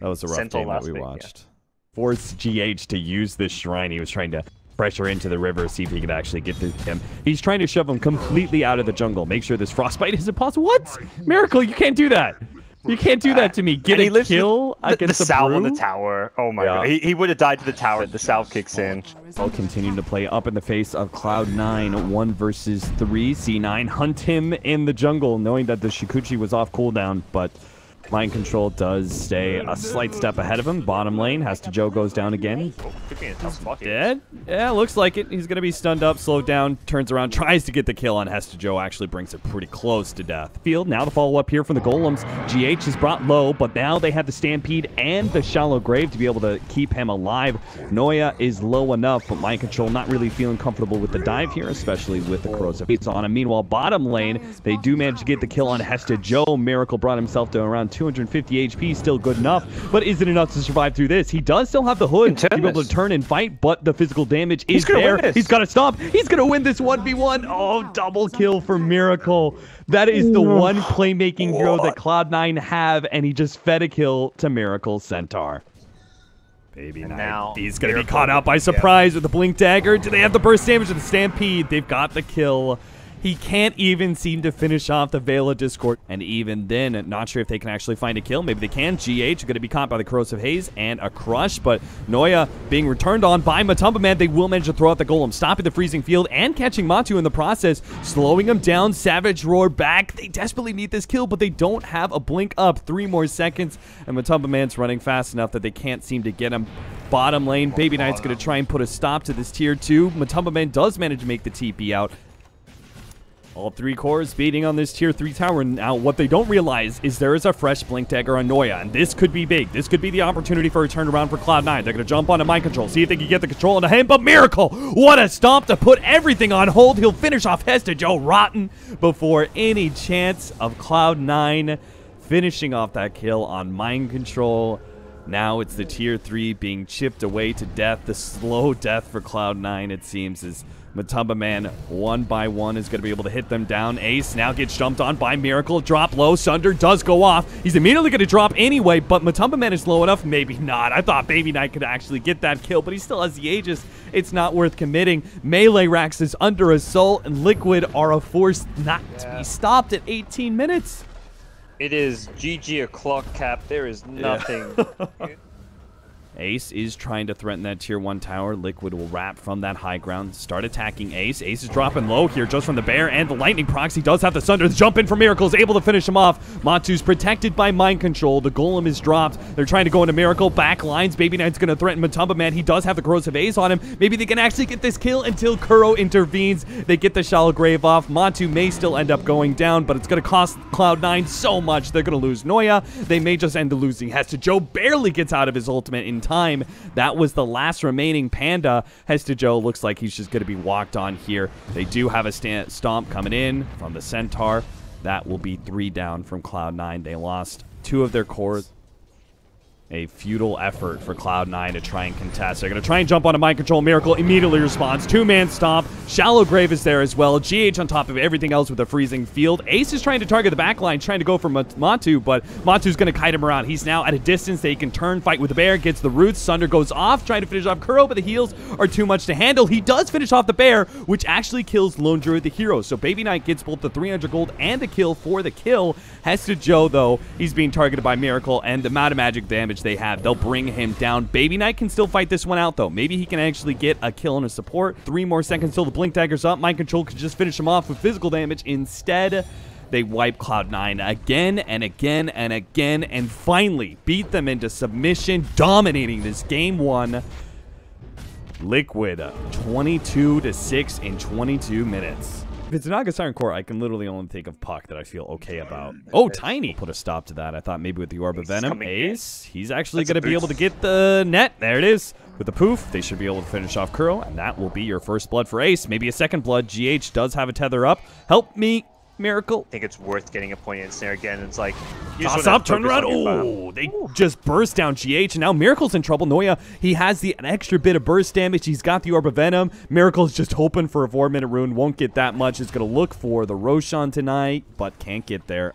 That was a rough Sentinel game that we week, yeah. watched. Force GH to use this shrine. He was trying to pressure into the river, see if he could actually get to him. He's trying to shove him completely out of the jungle. Make sure this frostbite isn't possible. What? Miracle, you can't do that. You can't do that to me. Get And a lives kill the, the against the, salve on the tower. Oh my Yeah. god. He, he would have died to the tower. if The salve kicks in. All continuing to play up in the face of Cloud9, 1 versus 3. C9 hunt him in the jungle, knowing that the Shukuchi was off cooldown, but Mind Control does stay a slight step ahead of him. Bottom lane, Hesta Joe goes down again. Oh, could be in a tough spot here. Dead? Yeah, looks like it. He's going to be stunned up, slowed down, turns around, tries to get the kill on Hesta Joe, actually brings it pretty close to death. Field, now the follow-up here from the Golems. GH is brought low, but now they have the Stampede and the Shallow Grave to be able to keep him alive. Noya is low enough, but Mind Control not really feeling comfortable with the dive here, especially with the Corrosive Haze on him. Meanwhile, bottom lane, they do manage to get the kill on Hesta Joe. Miracle brought himself to around 250 HP, still good enough, but is it enough to survive through this? He does still have the hood to be able to turn and fight, but the physical damage is He's there. He's got to stop. He's going to win this 1v1. Oh, double kill for Miracle. That is the one playmaking hero that Cloud9 have, and he just fed a kill to Miracle Centaur. Baby And Knight. now He's going to be caught out by yeah. surprise with the Blink Dagger. Do they have the burst damage of the Stampede? They've got the kill. He can't even seem to finish off the Veil of Discord. And even then, not sure if they can actually find a kill. Maybe they can. GH going to be caught by the Corrosive Haze and a Crush. But Noya being returned on by Matumba Man. They will manage to throw out the Golem, stopping the Freezing Field and catching Matu in the process, slowing him down. Savage Roar back. They desperately need this kill, but they don't have a blink up. Three more seconds, and Matumba Man's running fast enough that they can't seem to get him. Bottom lane, Baby Knight's going to try and put a stop to this tier 2. Matumba Man does manage to make the TP out. All three cores beating on this tier 3 tower. Now, what they don't realize is there is a fresh Blink Dagger on Noya, and this could be big. This could be the opportunity for a turnaround for Cloud9. They're going to jump onto Mind Control, see if they can get the control into him, but Miracle! What a stomp to put everything on hold. He'll finish off Hesta Joe Rotten before any chance of Cloud9 finishing off that kill on Mind Control. Now it's the tier 3 being chipped away to death. The slow death for Cloud9, it seems, is Matumba Man one by one is going to be able to hit them down. Ace now gets jumped on by Miracle. Drop low. Sunder does go off. He's immediately going to drop anyway, but Matumba Man is low enough. Maybe not. I thought Baby Knight could actually get that kill, but he still has the Aegis. It's not worth committing. Melee Rax is under assault, and Liquid are a force not to be stopped at 18 minutes. It is GG o'clock cap. There is nothing. Ace is trying to threaten that tier 1 tower. Liquid will wrap from that high ground. Start attacking Ace. Ace is dropping low here just from the bear and the lightning proxy does have the. The jump in for Miracle is able to finish him off. Matu's protected by Mind Control. The Golem is dropped. They're trying to go into Miracle. Back lines. Baby Knight's going to threaten Matumba Man. He does have the Corrosive Haze on him. Maybe they can actually get this kill until Kuro intervenes. They get the Shallow Grave off. Matu may still end up going down, but it's going to cost Cloud9 so much. They're going to lose Noya. They may just end up losing Hesta. Joe barely gets out of his ultimate in time. That was the last remaining Panda. hestajoe looks like he's just going to be walked on here. They do have a stomp coming in from the Centaur. That will be three down from Cloud9. They lost two of their cores. A futile effort for Cloud9 to try and contest. They're going to try and jump onto Mind Control. Miracle immediately responds. Two-man stomp. Shallow Grave is there as well. GH on top of everything else with a freezing field. Ace is trying to target the backline, trying to go for Matu, but Matu's going to kite him around. He's now at a distance. that he can turn, fight with the bear, gets the roots. Sunder goes off, trying to finish off Kuro, but the heals are too much to handle. He does finish off the bear, which actually kills Lone Druid the hero. So Baby Knight gets both the 300 gold and the kill for the kill. Hesta Joe, though, he's being targeted by Miracle, and the amount of magic damage they have, they'll bring him down. Baby Knight can still fight this one out, though. Maybe he can actually get a kill and a support. Three more seconds till the Blink Dagger's up. Mind Control could just finish him off with physical damage. Instead, they wipe Cloud9 again and again and again, and finally beat them into submission, dominating this game one. Liquid 22 to 6 in 22 minutes. If it's Naga Siren Core, I can literally only think of Puck that I feel okay about. Oh, Tiny put a stop to that. I thought maybe with the Orb of Venom. Ace, he's actually going to be able to get the net. There it is. With the poof, they should be able to finish off Kuro, and that will be your first blood for Ace. Maybe a second blood. GH does have a tether up. Help me, Miracle. I think it's worth getting a point in snare again. It's like Toss up, turn around. on your farm. Oh, they just burst down GH, and now Miracle's in trouble. Noya, he has the an extra bit of burst damage. He's got the Orb of Venom. Miracle's just hoping for a four minute rune. Won't get that much. Is going to look for the Roshan tonight, but can't get there.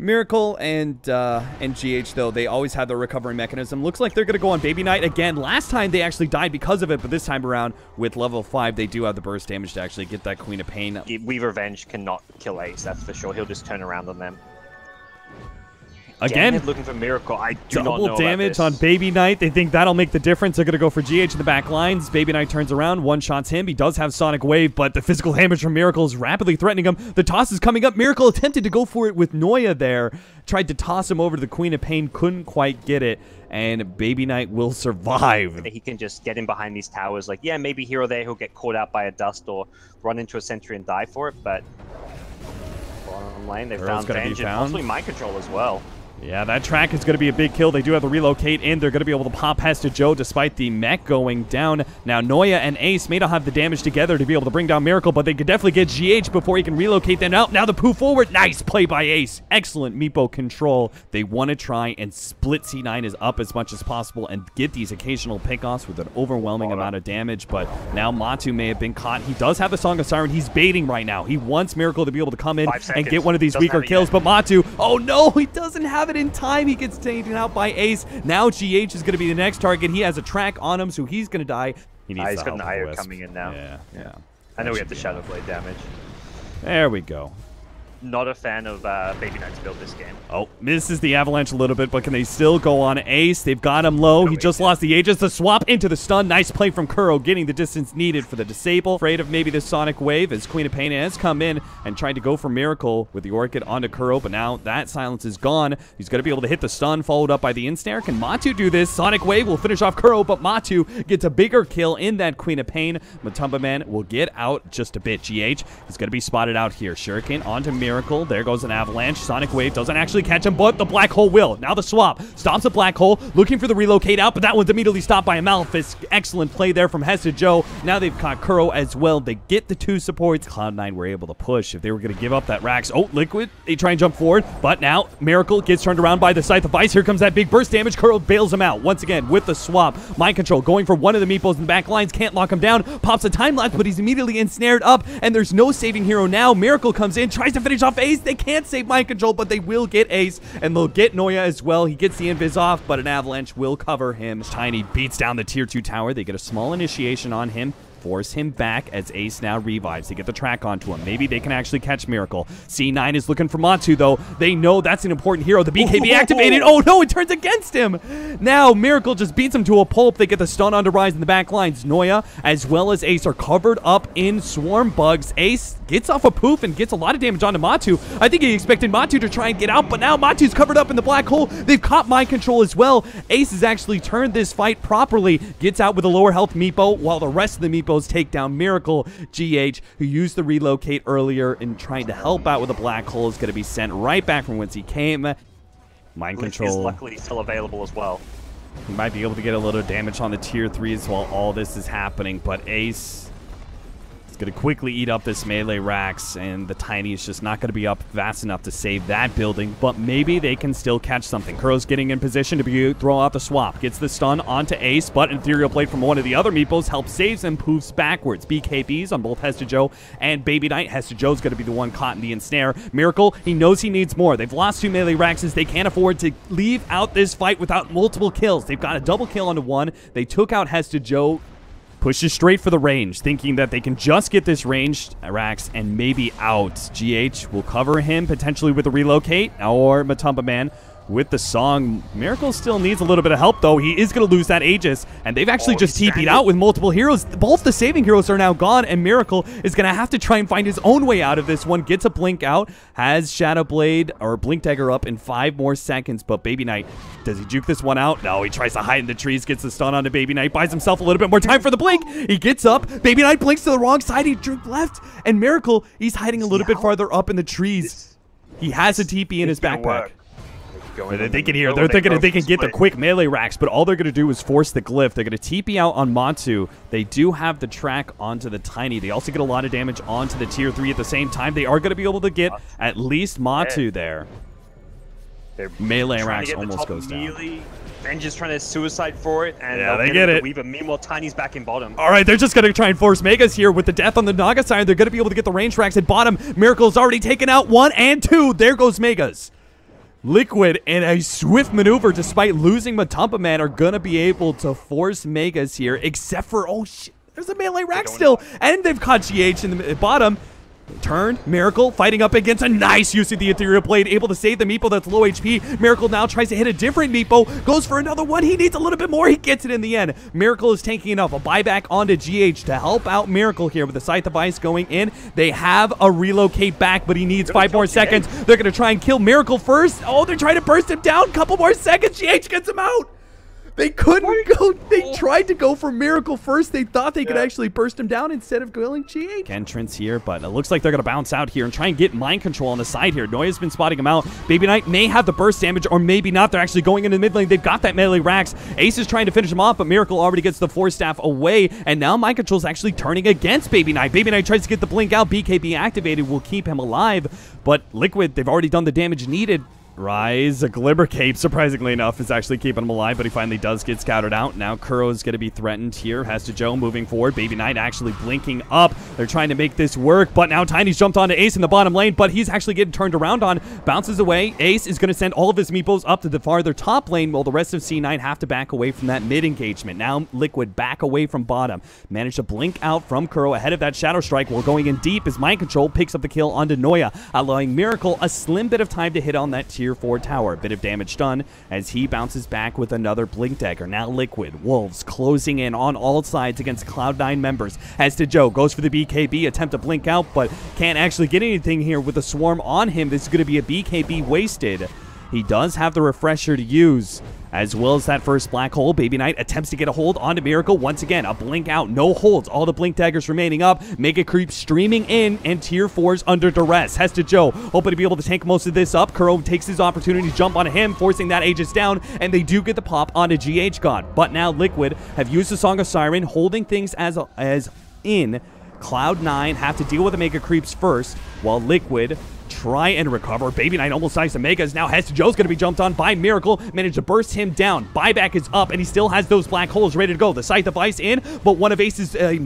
Miracle and uh, and GH though they always have their recovery mechanism. Looks like they're gonna go on Baby Knight again. Last time they actually died because of it, but this time around with level five they do have the burst damage to actually get that Queen of Pain. We Revenge cannot kill Ace, that's for sure. He'll just turn around on them. Again, looking for Miracle. I do not double damage on. Baby Knight. They think that'll make the difference. They're gonna go for GH in the back lines. Baby Knight turns around, one shots him. He does have Sonic Wave, but the physical damage from Miracle is rapidly threatening him. The toss is coming up. Miracle attempted to go for it with Noya there. Tried to toss him over to the Queen of Pain, couldn't quite get it. And Baby Knight will survive. He can just get in behind these towers. Like, yeah, maybe here or there he'll get caught out by a dust or run into a sentry and die for it, but bottom lane, they Earl's found Venge and possibly mind control as well. Yeah, that track is going to be a big kill. They do have the relocate in. They're going to be able to pop Hesta Joe despite the mech going down. Now, Noya and Ace may not have the damage together to be able to bring down Miracle, but they could definitely get GH before he can relocate them out. Now the poo forward. Nice play by Ace. Excellent Meepo control. They want to try and split C9 as up as much as possible and get these occasional pickoffs with an overwhelming amount of damage, but now Matu may have been caught. He does have the Song of Siren. He's baiting right now. He wants Miracle to be able to come in and get one of these Doesn't weaker kills, yet. but Matu, oh no, he doesn't have it in time. He gets taken out by Ace. Now GH is going to be the next target. He has a track on him, so he's going to die. He needs Ah, he's the got an help IO coming in now. Yeah, yeah. I know we have the Shadow. Blade damage. There we go. Not a fan of uh, Baby Knight's build this game. Oh, misses the avalanche a little bit, but can they still go on Ace? They've got him low. He just lost the Aegis. The swap into the stun. Nice play from Kuro, getting the distance needed for the disable. Afraid of maybe the Sonic Wave as Queen of Pain has come in and tried to go for Miracle with the Orchid onto Kuro, but now that silence is gone. He's going to be able to hit the stun, followed up by the Ensnare. Can Matu do this? Sonic Wave will finish off Kuro, but Matu gets a bigger kill in that Queen of Pain. Matumba Man will get out just a bit. GH is going to be spotted out here. Shuriken onto Miracle. There goes an avalanche. Sonic Wave doesn't actually catch him, but the black hole will. Now the swap stops the black hole, looking for the relocate out, but that one's immediately stopped by a Malefice. Excellent play there from Hesta Joe. Now they've caught Kuro as well. They get the two supports. Cloud9 were able to push. If they were going to give up that Rax, oh, Liquid, they try and jump forward, but now Miracle gets turned around by the Scythe of Ice. Here comes that big burst damage. Kuro bails him out once again with the swap. Mind control going for one of the meepos in the back lines. Can't lock him down. Pops a time lapse, but he's immediately ensnared up, and there's no saving hero now. Miracle comes in, tries to finish off Ace. They can't save mind control, but they will get Ace, and they'll get Noya as well. He gets the invis off, but an avalanche will cover him. Tiny beats down the tier 2 tower. They get a small initiation on him. Force him back as Ace now revives. to get the track onto him. Maybe they can actually catch Miracle. C9 is looking for Matu, though. They know that's an important hero. The BKB activated. Oh, no, it turns against him. Now, Miracle just beats him to a pulp. They get the stun onto Rise in the back lines. Noya, as well as Ace, are covered up in Swarm Bugs. Ace gets off a poof and gets a lot of damage onto Matu. I think he expected Matu to try and get out, but now Matu's covered up in the black hole. They've caught mind control as well. Ace has actually turned this fight properly. Gets out with a lower health Meepo, while the rest of the Meepos take down Miracle. GH, who used the relocate earlier in trying to help out with a black hole, is going to be sent right back from whence he came. Mind Glitch is control. luckily still available as well. He might be able to get a little damage on the tier 3s while all this is happening, but Ace going to quickly eat up this melee racks, and the Tiny is just not going to be up fast enough to save that building, but maybe they can still catch something. Kuro's getting in position to be throw out the swap, gets the stun onto Ace, but Ethereal Blade from one of the other Meepos helps saves and poofs backwards. BKBs on both Hesta Joe and Baby Knight. Hesta Joe's going to be the one caught in the ensnare. Miracle, he knows he needs more. They've lost two melee Raxes. They can't afford to leave out this fight without multiple kills. They've got a double kill onto one. They took out Hesta Joe pushes straight for the range, thinking that they can just get this ranged Rax and maybe out. GH will cover him potentially with a relocate, or Matumba Man with the song. Miracle still needs a little bit of help, though. He is going to lose that Aegis, and they've actually Oh, just TP'd out with multiple heroes. Both the saving heroes are now gone, and Miracle is going to have to try and find his own way out of this one. Gets a blink out, has Shadow Blade or Blink Dagger up in five more seconds, but Baby Knight, does he juke this one out? No, he tries to hide in the trees, gets the stun onto Baby Knight, buys himself a little bit more time for the blink. He gets up, Baby Knight blinks to the wrong side, he juke left, and Miracle, he's hiding a little bit farther up in the trees. He has a TP in his backpack. work. Going They're in thinking here, they're thinking they can get the quick melee racks, but all they're going to do is force the glyph. They're going to TP out on Matu. They do have the track onto the Tiny. They also get a lot of damage onto the Tier 3 at the same time. They are going to be able to get at least Matu there. They're Melee the almost goes down. immediately. Venge trying to suicide for it, and Yeah, they'll get, get it. the Weaver. Meanwhile, Tiny's back in bottom. All right, they're just going to try and force Megas here with the death on the Naga Siren. They're going to be able to get the range racks at bottom. Miracle's already taken out one and two. There goes Megas. Liquid and a swift maneuver, despite losing Matumba Man, are going to be able to force Megas here, except for, oh shit, there's a melee rack still, and they've caught GH in the uh, bottom. Turn, Miracle fighting up against a nice use of the Ethereal Blade, able to save the Meepo that's low HP. Miracle now tries to hit a different Meepo, goes for another one. He needs a little bit more. He gets it in the end. Miracle is tanking enough. A buyback onto GH to help out Miracle here with the Scythe of Ice going in. They have a relocate back, but he needs five more seconds. They're going to try and kill Miracle first. Oh, they're trying to burst him down. Couple more seconds. GH gets him out. They couldn't go. They oh. tried to go for Miracle first. They thought they could actually burst him down instead of going GH. Entrance here, but it looks like they're going to bounce out here and try and get mind control on the side here. Noya's been spotting him out. Baby Knight may have the burst damage, or maybe not. They're actually going into the mid lane. They've got that melee racks. Ace is trying to finish him off, but Miracle already gets the Force Staff away, and now mind control is actually turning against Baby Knight. Baby Knight tries to get the blink out. BKB activated will keep him alive, but Liquid, they've already done the damage needed. Rise, a Glimmer Cape, surprisingly enough, is actually keeping him alive, but he finally does get scouted out. Now Kuro is going to be threatened here. Hesta Joe moving forward. Baby Knight actually blinking up. They're trying to make this work, but now Tiny's jumped onto Ace in the bottom lane, but he's actually getting turned around on. Bounces away. Ace is going to send all of his meepos up to the farther top lane, while the rest of C9 have to back away from that mid engagement. Now Liquid back away from bottom. Managed to blink out from Kuro ahead of that Shadow Strike while going in deep as Mind Control picks up the kill onto Noya, allowing Miracle a slim bit of time to hit on that tier 4 tower bit of damage done as he bounces back with another Blink Dagger. Now Liquid, Wolves closing in on all sides against Cloud9 members. Hesta Joe, goes for the BKB, attempt to blink out, but can't actually get anything here with the Swarm on him. This is going to be a BKB wasted. He does have the refresher to use, as well as that first black hole. Baby Knight attempts to get a hold onto Miracle. Once again, a blink out, no holds. All the blink daggers remaining up. Mega Creep streaming in, and Tier 4's under duress. Hesta Joe hoping to be able to tank most of this up. Kuro takes his opportunity to jump on him, forcing that Aegis down, and they do get the pop onto GH God. But now Liquid have used the Song of Siren, holding things as, as in. Cloud9 have to deal with the Mega Creeps first, while Liquid try and recover. Baby Knight almost dies to Megas. Now Hesta Joe's going to be jumped on by Miracle. Managed to burst him down. Buyback is up, and he still has those black holes ready to go. The Scythe of Ice in, but one of Ace's uh,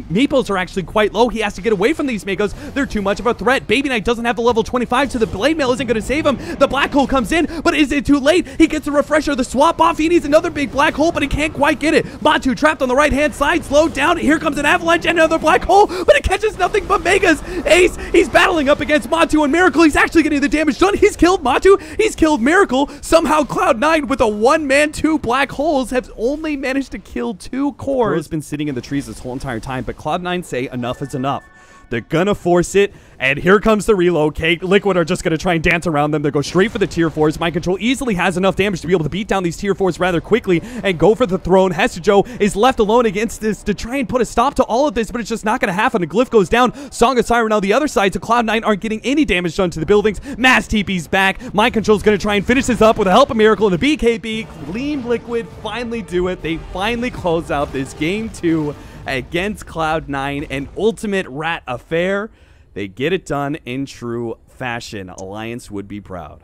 are actually quite low. He has to get away from these Megas. They're too much of a threat. Baby Knight doesn't have the level 25, so the Blade Mail isn't going to save him. The black hole comes in, but is it too late? He gets a refresher. The swap off. He needs another big black hole, but he can't quite get it. Matu trapped on the right-hand side, slowed down. Here comes an avalanche and another black hole, but it catches nothing but Megas. Ace, he's battling up against Matu and Miracle. He's actually getting the damage done. He's killed Matu. He's killed Miracle. Somehow Cloud9 with a one-man, two black holes have only managed to kill two cores. Has been sitting in the trees this whole entire time, but Cloud9 say enough is enough. They're gonna force it, and here comes the relocate. Liquid are just gonna try and dance around them. They go straight for the tier 4s. Mind Control easily has enough damage to be able to beat down these tier 4s rather quickly and go for the throne. Joe is left alone against this to try and put a stop to all of this, but it's just not gonna happen. The glyph goes down. Song of Siren on the other side, so Cloud9 aren't getting any damage done to the buildings. Mass TP's back. Mind Control's gonna try and finish this up with the help of Miracle and the BKB. Gleam Liquid finally do it. They finally close out this game two against Cloud9, an ultimate rat affair. They get it done in true fashion. Alliance would be proud.